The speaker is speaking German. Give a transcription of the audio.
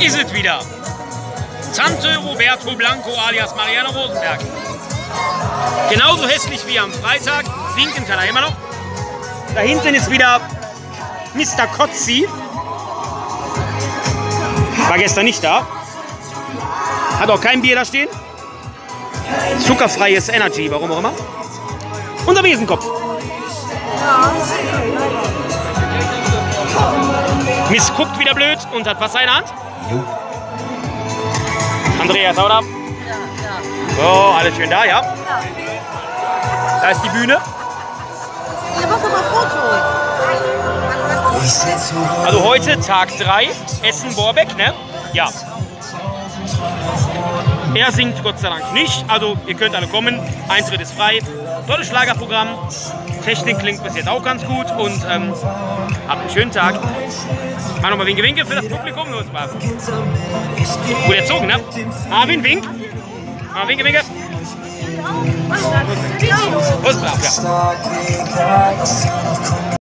ist es wieder. Tante Roberto Blanco alias Mariano Rosenberg. Genauso hässlich wie am Freitag. Winken kann er immer noch. Da hinten ist wieder Mr. Kotzi. War gestern nicht da. Hat auch kein Bier da stehen. Zuckerfreies Energy, warum auch immer. Unser Wesenkopf. Miss guckt wieder blöd und hat Wasser in der Hand. Andreas, haut ab. So, alles schön da, ja? Da ist die Bühne. Ja, mach doch mal Foto. Also heute Tag 3, Essen-Borbeck, ne? Ja. Er singt Gott sei Dank nicht, also ihr könnt alle kommen, Eintritt ist frei. Tolles Schlagerprogramm, Technik klingt bis jetzt auch ganz gut und ähm, habt einen schönen Tag. Mach nochmal Winke Winke für das Publikum, nur Spaß. Gut erzogen, ne? Marvin, Wink. Ah, Winke Winke. Los, brav, ja.